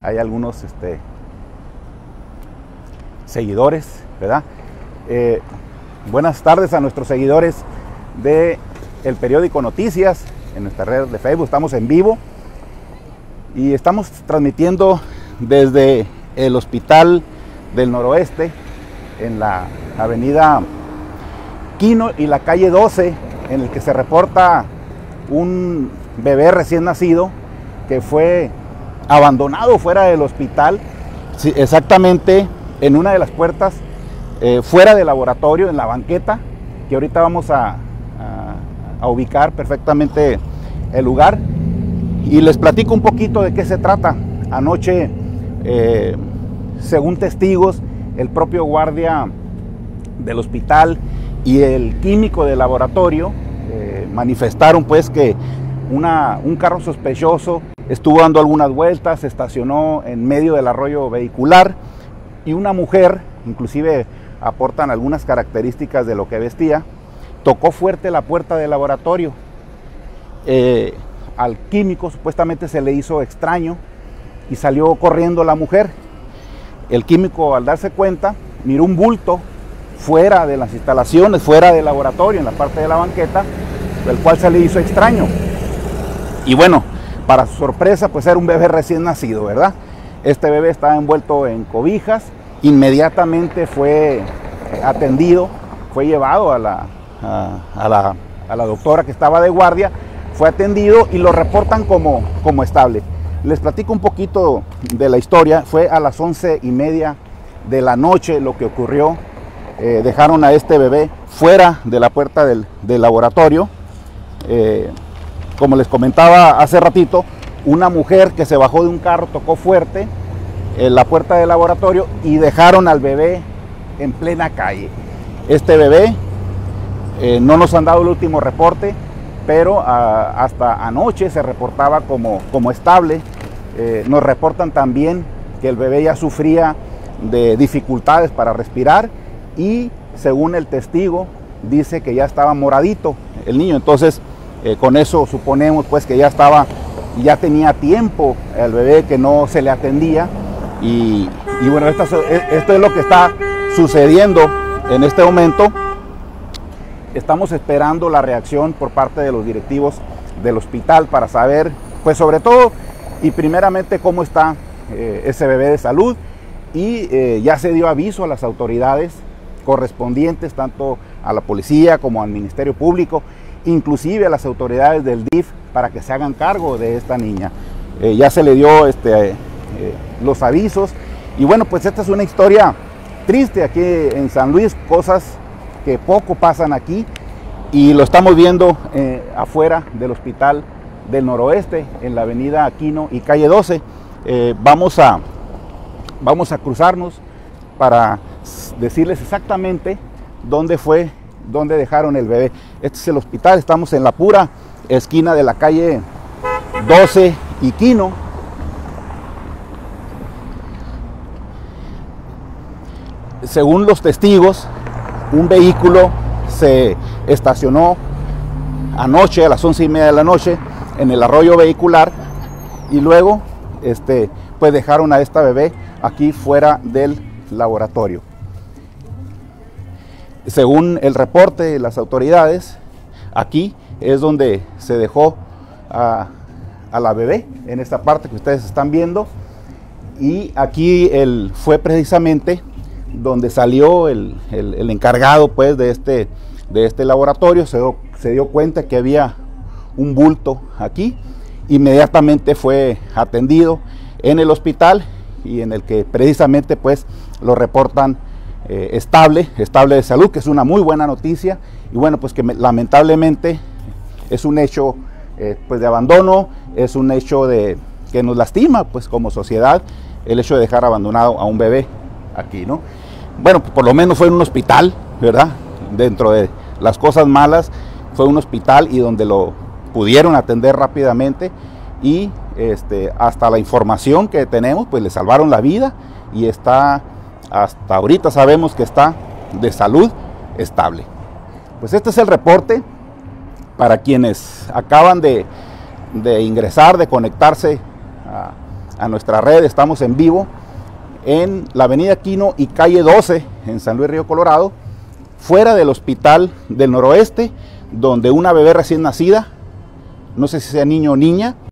hay algunos este, seguidores, ¿verdad? Eh, buenas tardes a nuestros seguidores de periódico Noticias en nuestra red de Facebook. Estamos en vivo y estamos transmitiendo desde el Hospital del Noroeste en la avenida Quino y la calle 12 en el que se reporta un bebé recién nacido que fue abandonado fuera del hospital, exactamente en una de las puertas, eh, fuera del laboratorio, en la banqueta, que ahorita vamos a, ubicar perfectamente el lugar. Y les platico un poquito de qué se trata. Anoche, eh, según testigos, el propio guardia del hospital y el químico del laboratorio eh, manifestaron pues que una, un carro sospechoso estuvo dando algunas vueltas, se estacionó en medio del arroyo vehicular y una mujer, inclusive aportan algunas características de lo que vestía, tocó fuerte la puerta del laboratorio. Eh, al químico supuestamente se le hizo extraño y salió corriendo la mujer. El químico al darse cuenta miró un bulto fuera de las instalaciones, fuera del laboratorio, en la parte de la banqueta, el cual se le hizo extraño. Y bueno, para su sorpresa, pues era un bebé recién nacido, ¿verdad? Este bebé estaba envuelto en cobijas, inmediatamente fue atendido, fue llevado a la, a, la, doctora que estaba de guardia, fue atendido y lo reportan como, como estable. Les platico un poquito de la historia, fue a las once y media de la noche lo que ocurrió. Eh, dejaron a este bebé fuera de la puerta del, laboratorio. Eh, como les comentaba hace ratito, una mujer que se bajó de un carro tocó fuerte en la puerta del laboratorio y dejaron al bebé en plena calle. Este bebé eh, no nos han dado el último reporte, pero ah, hasta anoche se reportaba como, como estable. Eh, nos reportan también que el bebé ya sufría de dificultades para respirar y según el testigo dice que ya estaba moradito el niño. Entonces eh, con eso suponemos pues que ya estaba, ya tenía tiempo el bebé que no se le atendía. Y, bueno, esto, es lo que está sucediendo en este momento. Estamos esperando la reacción por parte de los directivos del hospital para saber, pues sobre todo y primeramente cómo está eh, ese bebé de salud y eh, ya se dio aviso a las autoridades correspondientes, tanto a la policía como al Ministerio Público, inclusive a las autoridades del DIF para que se hagan cargo de esta niña. Eh, ya se le dio este, eh, los avisos y bueno, pues esta es una historia triste aquí en San Luis, cosas que poco pasan aquí y lo estamos viendo eh, afuera del hospital del noroeste, en la avenida Aquino y calle 12. vamos, a, vamos a cruzarnos para decirles exactamente dónde fue donde dejaron el bebé. Este es el hospital, estamos en la pura esquina de la calle 12 y Quino. Según los testigos, un vehículo se estacionó anoche a las once y media de la noche en el arroyo vehicular y luego este, pues dejaron a esta bebé aquí fuera del laboratorio. Según el reporte de las autoridades, aquí es donde se dejó a, la bebé, en esta parte que ustedes están viendo. Y aquí fue precisamente donde salió el, encargado pues, de, este, de este laboratorio, se dio, se dio cuenta que había un bulto aquí, inmediatamente fue atendido en el hospital y en el que precisamente pues lo reportan eh, estable, estable de salud, que es una muy buena noticia. Y bueno, pues que lamentablemente es un hecho eh, pues de abandono, es un hecho de que nos lastima pues como sociedad el hecho de dejar abandonado a un bebé aquí, ¿no? Bueno, por lo menos fue en un hospital, ¿verdad? Dentro de las cosas malas, fue un hospital y donde lo pudieron atender rápidamente y este, hasta la información que tenemos, pues le salvaron la vida y está hasta ahorita sabemos que está de salud estable. Pues este es el reporte para quienes acaban de, ingresar, de conectarse a nuestra red, estamos en vivo en la avenida Quino y calle 12 en San Luis Río Colorado, fuera del hospital del noroeste, donde una bebé recién nacida, no sé si sea niño o niña,